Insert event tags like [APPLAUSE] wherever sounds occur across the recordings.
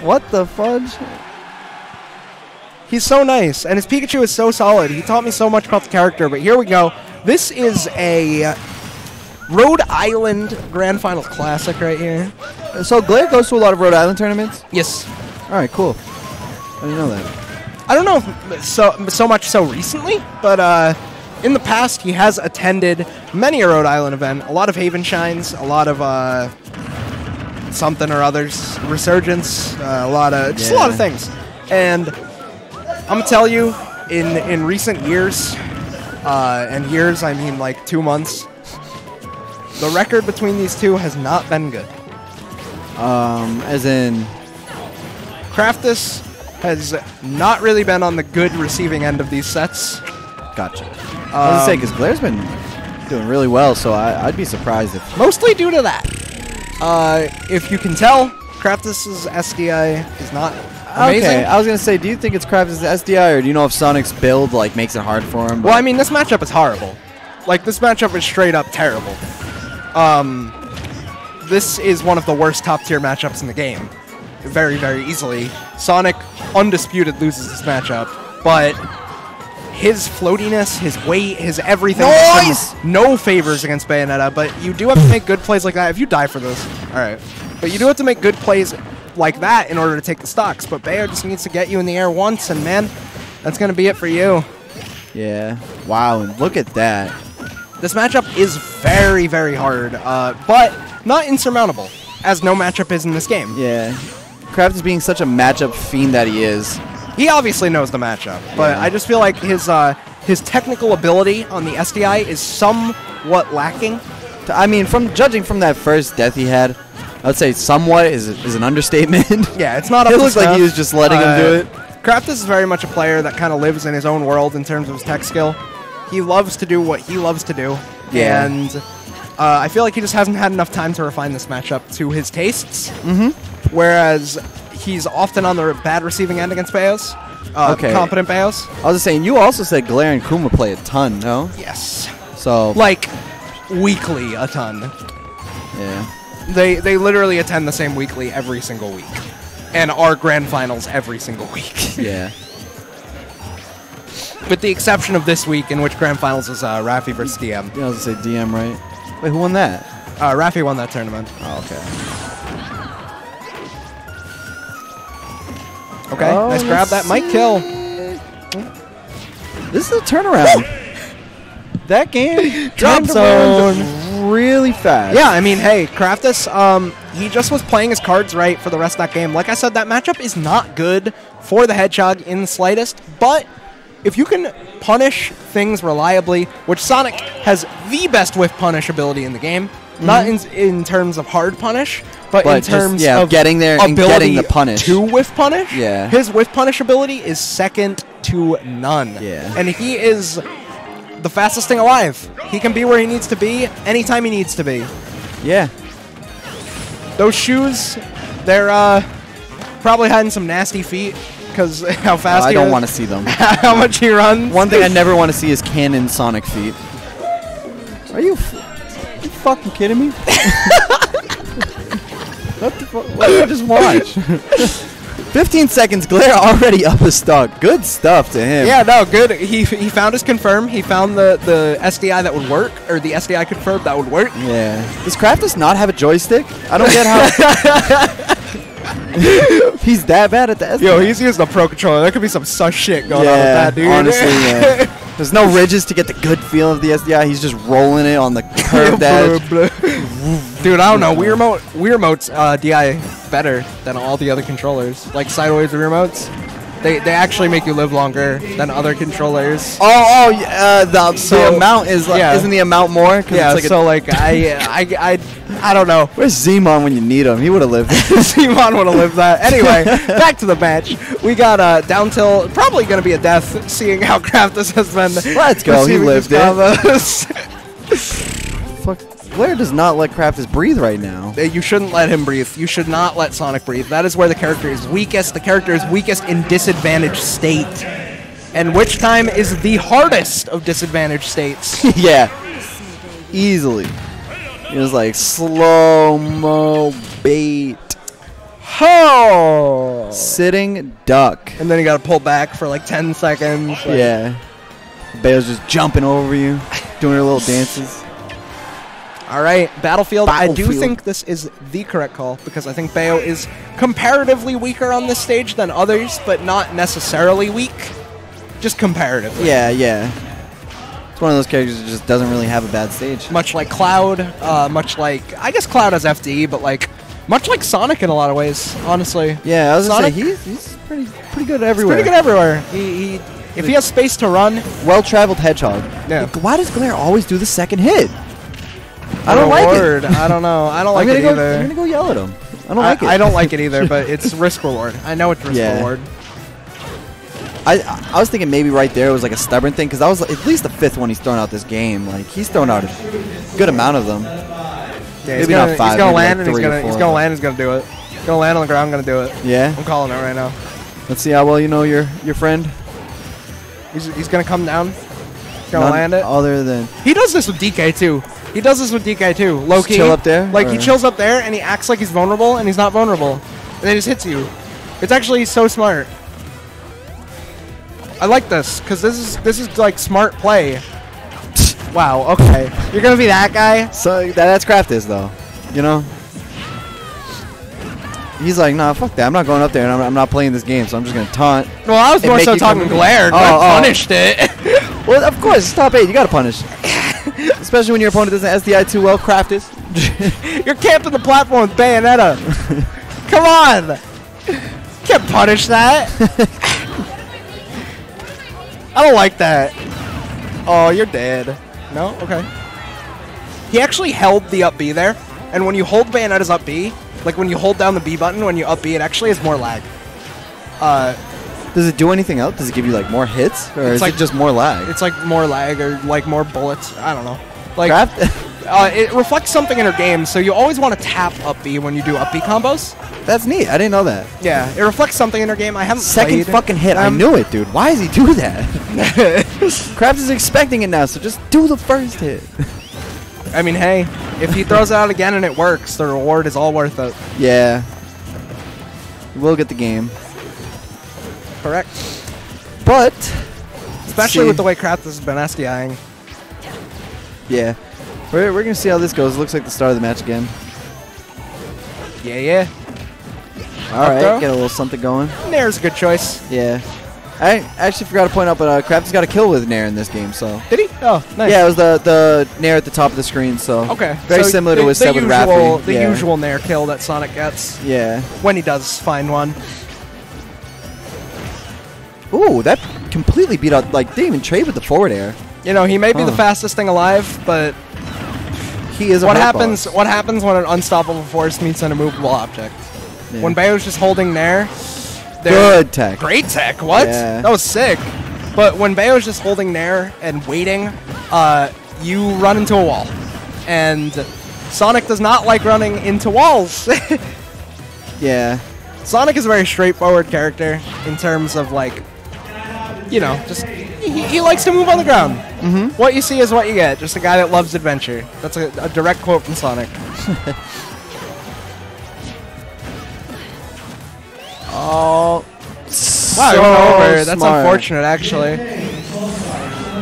What the fudge? He's so nice, and his Pikachu is so solid. He taught me so much about the character. But here we go. This is a Rhode Island Grand Final Classic right here. So Glare goes to a lot of Rhode Island tournaments. Yes. All right, cool. I didn't know that. I don't know so so much so recently, but uh, in the past he has attended many a Rhode Island event. A lot of Haven Shines, a lot of uh, something or others, Resurgence, uh, a lot of just a lot of things. And I'm gonna tell you, in in recent years, uh, and years I mean like two months, the record between these two has not been good. Um, as in, Craftis has not really been on the good receiving end of these sets. gotcha. I was gonna say Um, because Glare's been doing really well, so I, I'd be surprised if. mostly due to that. Uh, if you can tell, Craftis's SDI is not amazing. Okay, I was gonna say, do you think it's Crafts' SDI, or do you know if Sonic's build like makes it hard for him? well, I mean, this matchup is horrible. Like, this matchup is straight up terrible. Um, this is one of the worst top tier matchups in the game. Very, very easily. Sonic, undisputed, loses this matchup, but his floatiness, his weight, his everything. Nice! No favors against Bayonetta, but you do have to make good plays like that. If you die for this, all right. But you do have to make good plays like that in order to take the stocks. But Bayo just needs to get you in the air once, and man, that's gonna be it for you. yeah. Wow, and look at that. This matchup is very, very hard, uh, but not insurmountable, as no matchup is in this game. Yeah. Crafts being such a matchup fiend that he is. He obviously knows the matchup, but Yeah. I just feel like his uh, his technical ability on the SDI is somewhat lacking. I mean, from judging from that first death he had, I would say somewhat is, is an understatement. [LAUGHS] Yeah, it's not. It to looked like he was just letting him do it. Craftis is very much a player that kind of lives in his own world in terms of his tech skill. He loves to do what he loves to do, Yeah. and uh, I feel like he just hasn't had enough time to refine this matchup to his tastes. Mm-hmm. Whereas he's often on the bad receiving end against Bayos. Uh, Okay. Competent Bayos. I was just saying, you also said Glare and Kuma play a ton, no? Yes. So, Like weekly a ton. yeah. They they literally attend the same weekly every single week, and our grand finals every single week. [LAUGHS] Yeah. With the exception of this week, in which grand finals is uh, Rafi versus DM. Yeah, I was gonna say DM, right? Wait, who won that? Uh, Rafi won that tournament. Oh, okay. Okay, Oh, nice grab. That might kill. This is a turnaround. that game [LAUGHS] Drop turned zone. really fast. Yeah, I mean, hey, Craftis, um, he just was playing his cards right for the rest of that game. Like I said, that matchup is not good for the Hedgehog in the slightest, but if you can punish things reliably, which Sonic has the best whiff punish ability in the game, not in, in terms of hard punish, but, But in just, terms yeah, of getting there and getting the punish. to whiff punish. Yeah. his whiff punish ability is second to none. Yeah. and he is the fastest thing alive. He can be where he needs to be anytime he needs to be. Yeah. Those shoes, they're uh, probably hiding some nasty feet because [LAUGHS] how Uh, fast I don't want to see them. [LAUGHS] how much he runs. One thing I never want to see is canon Sonic feet. Are you, f- you fucking kidding me? [LAUGHS] what the fuck? What did I just watch? [LAUGHS] 15 seconds, Glare already up a stock. Good stuff to him. Yeah, no, good. He, he found his confirm. He found the, the SDI that would work, or the SDI confirm that would work. Yeah. Does Craftis not have a joystick? I don't get how. [LAUGHS] he's that bad at the SDI. Yo, he's using a pro controller. There could be some sus shit going on with yeah, that, dude. honestly, yeah. There's no ridges to get the good feel of the SDI. He's just rolling it on the [LAUGHS] curved edge. Dude, I don't know. Wii Remote, Wii Remote's uh, DI better than all the other controllers. Like sideways Wii Remotes, they they actually make you live longer than other controllers. Oh, oh, uh, the, the So- amount is like, yeah. isn't the amount more? Yeah, it's like so like I, [LAUGHS] I I I don't know. where's Zemon when you need him? He would have lived. Simon [LAUGHS] would have lived that. [LAUGHS] Anyway, back to the match. We got uh, down till probably going to be a death, seeing how Craftis has been. Let's go, he lived it. [LAUGHS] Blair does not let Craftis breathe right now. Uh, you shouldn't let him breathe. You should not let Sonic breathe. That is where the character is weakest. The character is weakest in disadvantaged state. And which time is the hardest of disadvantaged states? yeah, easily. It was like slow mo bait. Oh! Sitting duck. And then you got to pull back for like 10 seconds. like- Yeah. Bale's just jumping over you, doing her little dances. All right, Battlefield. I do think this is the correct call because I think Bayo is comparatively weaker on this stage than others, but not necessarily weak. Just comparatively. Yeah, yeah. It's one of those characters that just doesn't really have a bad stage. Much like Cloud, uh, much like I guess Cloud has FD, but like much like Sonic in a lot of ways. Honestly, Yeah, I was gonna say he's, he's pretty pretty good He's everywhere. pretty good everywhere. He, he if he has space to run, Well-traveled hedgehog. Yeah. Like, why does Glare always do the second hit? I don't like reward, it. I don't know. I don't [LAUGHS] like it go. either. I'm gonna go yell at him. I don't I, like it. I don't like it either, [LAUGHS] but it's risk reward. I know it's risk Yeah. reward. I I was thinking maybe right there was like a stubborn thing because that was at least the fifth one he's thrown out this game. Like he's thrown out a good amount of them. Yeah, Maybe he's not gonna, five, He's gonna land like and he's gonna he's gonna land. He's gonna do it. He's gonna land on the ground. Gonna do it. Yeah. I'm calling it right now. Let's see how well you know your your friend. He's, he's gonna come down. He's gonna None land it. Other than He does this with DK too. He does this with DK too. Low key. chill up there, Like he chills up there and he acts like he's vulnerable and he's not vulnerable. And then he just hits you. It's actually so smart. I like this because this is this is like smart play. wow. Okay. You're gonna be that guy. so that, that's Craftis though, you know. He's like, nah, fuck that. I'm not going up there, and I'm, I'm not playing this game, so I'm just gonna taunt. Well, I was more so talking glared. Oh, but oh. I oh. punished it. [LAUGHS] Well, of course, top eight. You gotta punish, [LAUGHS] especially when your opponent doesn't SDI too well. Craftis. [LAUGHS] You're camping the platform with Bayonetta. Come on. Can't punish that. I don't like that. Oh, you're dead. No? Okay. He actually held the up B there, and when you hold Bayonetta's up B, like when you hold down the B button when you up B, it actually has more lag. Uh, Does it do anything else? Does it give you like more hits, or It's is like- it just more lag? it's like more lag or like more bullets. I don't know. Like Craft. [LAUGHS] uh, it reflects something in her game, so you always want to tap up B when you do up B combos. That's neat. I didn't know that. Yeah, it reflects something in her game. I haven't Second played fucking hit. I knew it, dude. Why does he do that? [LAUGHS] Krabs is expecting it now, so just do the first hit. I mean, hey, if he throws it out again and it works, the reward is all worth it. yeah. We'll get the game. Correct. But Especially with the way Kratos has been SDIing. yeah. We're, we're gonna see how this goes. It looks like the start of the match again. Yeah, yeah. All right, get a little something going. Nair's a good choice. Yeah. I actually forgot to point out, but uh, Krabs got a kill with Nair in this game, so. Did he? Oh, nice. Yeah, it was the the Nair at the top of the screen, so. Okay. Very so similar the, to what the with Raffi. The yeah. usual Nair kill that Sonic gets Yeah. when he does find one. Ooh, that completely beat out. Like, didn't even trade with the forward air. You know, he may be the fastest thing alive, but He is what happens? boss. What happens when an unstoppable force meets an immovable object? Yeah. When Bayo's just holding Nair, they're- Good tech. Great tech. What? Yeah. That was sick. But when Bayo's just holding Nair and waiting, uh, you run into a wall. And Sonic does not like running into walls. [LAUGHS] Yeah. Sonic is a very straightforward character in terms of like, you know, just he, he likes to move on the ground. Mm-hmm. What you see is what you get. Just a guy that loves adventure. That's a, a direct quote from Sonic. [LAUGHS] Oh. Wow, so over. That's smart. unfortunate, actually.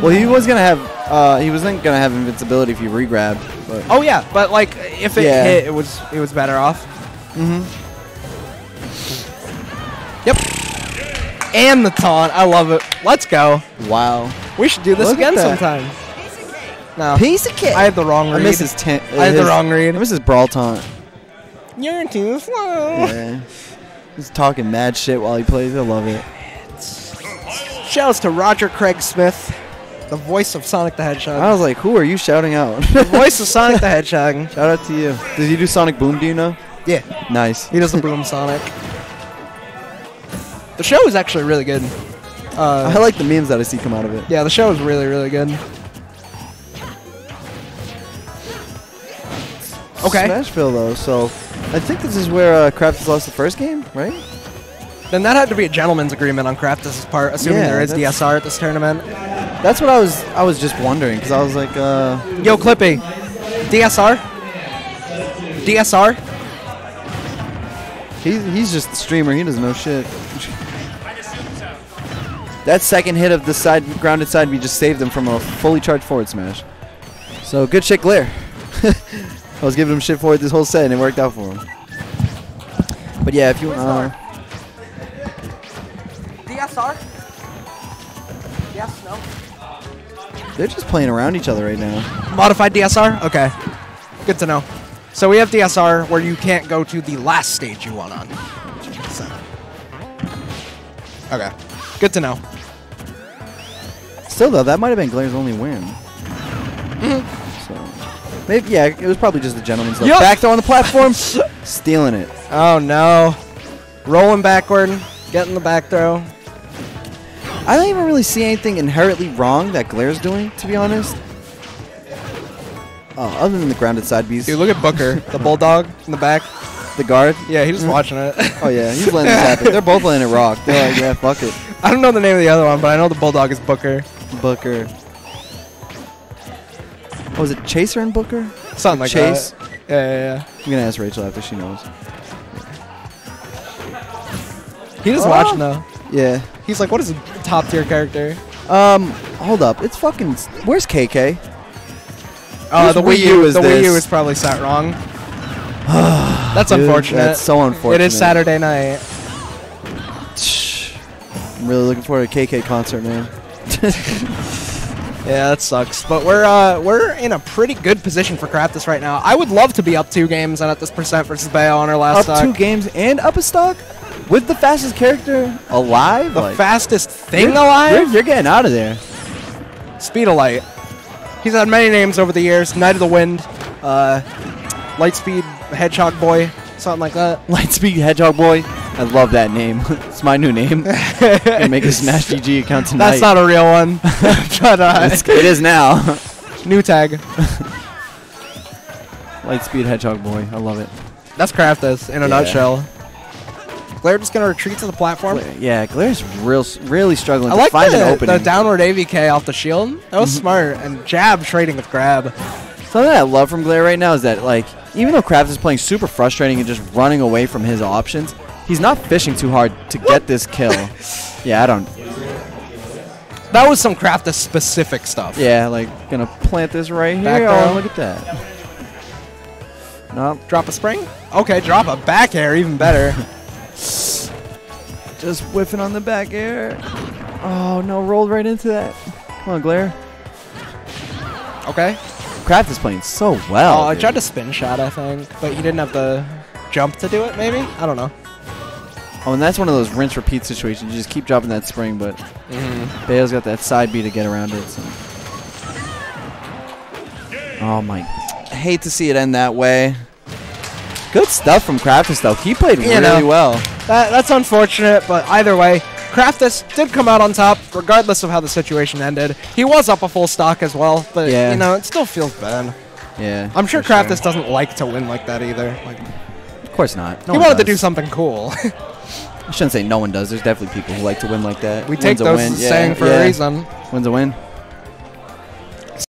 Well, he was gonna have. Uh, he wasn't gonna have invincibility if he regrabbed. But Oh yeah, but like if it Yeah. hit, it was it was better off. Mm-hmm. Yep. And the taunt, I love it. Let's go. wow. We should do this Look again sometime. No, Piece of cake. I had the wrong I read. miss his ten. I had the wrong read. I miss his brawl taunt. You're too slow. Yeah. He's talking mad shit while he plays. I love it. Shouts to Roger Craig Smith, the voice of Sonic the Hedgehog. I was like, who are you shouting out? the voice of Sonic the [LAUGHS] Hedgehog. Shout out to you. Did he do Sonic Boom? Do you know? Yeah, Nice. he does the boom Sonic. The show is actually really good. I Uh, like the memes that I see come out of it. yeah, the show is really, really good. Okay. Smashville though, so I think this is where uh, Krabs lost the first game, right? Then that had to be a gentleman's agreement on Craftis' part, assuming Yeah, there is DSR at this tournament. That's what I was. I was just wondering because I was like, uh, Yo, Clippy, DSR, DSR. He's, he's just the streamer. He doesn't know shit. That second hit of the side grounded side we just saved him from a fully charged forward smash. So good shit, Glare. [LAUGHS] I was giving him shit for it this whole set, and it worked out for him. But yeah, if you uh, DSR? Yes, no. they're just playing around each other right now. Modified DSR? Okay. Good to know. So we have DSR where you can't go to the last stage you want on. So. Okay. Good to know. Still though, that might have been Glare's only win. Mm-hmm. So maybe yeah, it was probably just the gentleman's luck. Back throw on the platform, stealing it. Oh no. Rolling backward, getting the back throw. I don't even really see anything inherently wrong that Glare's doing, to be honest. Oh, other than the grounded side Bs. Dude, look at Booker, [LAUGHS] the bulldog in the back. the guard. Yeah, he's just mm. watching it. Oh yeah, he's letting [LAUGHS] this happen. They're both letting it rock. They're like, yeah, fuck it. I don't know the name of the other one, but I know the bulldog is Booker. Booker. Oh, was it Chaser and Booker? Something like Chase? that. Yeah, yeah, I'm gonna ask Rachel after she knows. He just Oh. watching though. Yeah. He's like, what is a top tier character? Um, hold up. It's fucking. Where's KK? Oh, Whose the Wii U is the Wii U is probably sat wrong. [SIGHS] That's Dude, unfortunate. That's so unfortunate. It is Saturday night. I'm really looking forward to a KK concert, man. [LAUGHS] Yeah, that sucks. But we're uh, we're in a pretty good position for Craftis right now. I would love to be up two games and at this percent versus Bayo on our last up stock. two games and up a stock with the fastest character alive. the Like, fastest thing you're- alive. You're, you're getting out of there. Speed of Light. He's had many names over the years. Knight of the Wind, uh, Lightspeed Hedgehog Boy, something like that. [LAUGHS] Lightspeed Hedgehog Boy. I love that name. [LAUGHS] it's my new name. [LAUGHS] Gonna make a Smash GG account tonight. That's not a real one, but uh, It's- now. [LAUGHS] new tag. Lightspeed Hedgehog Boy. I love it. That's Craftis in a Yeah. nutshell. Glare just gonna retreat to the platform. Yeah, Glare's real, really struggling I to like find an the, opening. the downward AVK off the shield. That was smart. And jab trading with grab. Something I love from Glare right now is that, like, even though Kraft is playing super frustrating and just running away from his options, he's not fishing too hard to get this kill. yeah, I don't. That was some Craftis specific stuff. Yeah, like, gonna plant this right Back here. throw. Oh, look at that. Nope. Drop a spring? Okay, drop a back air, even better. [LAUGHS] Just whiffing on the back air. Oh, no, rolled right into that. Come on, Glare. Okay. Kraft is playing so well. Oh, I dude. tried to spin shot, I think, but he didn't have the jump to do it. Maybe I don't know. Oh, and that's one of those rinse repeat situations. You just keep dropping that spring, but Mm-hmm. Bayo's got that side B to get around it. So. Oh my! I hate to see it end that way. Good stuff from Craftis though. He played You really know. well. That, that's unfortunate, but either way, Craftis did come out on top, regardless of how the situation ended. He was up a full stock as well, but Yeah. you know it still feels bad. Yeah, I'm sure Craftis doesn't like to win like that either. Like, Of course not. No he wanted to do something cool. [LAUGHS] I shouldn't say no one does. There's definitely people who like to win like that. we take Win's a those win. as Yeah, saying for yeah. a reason. Wins a win.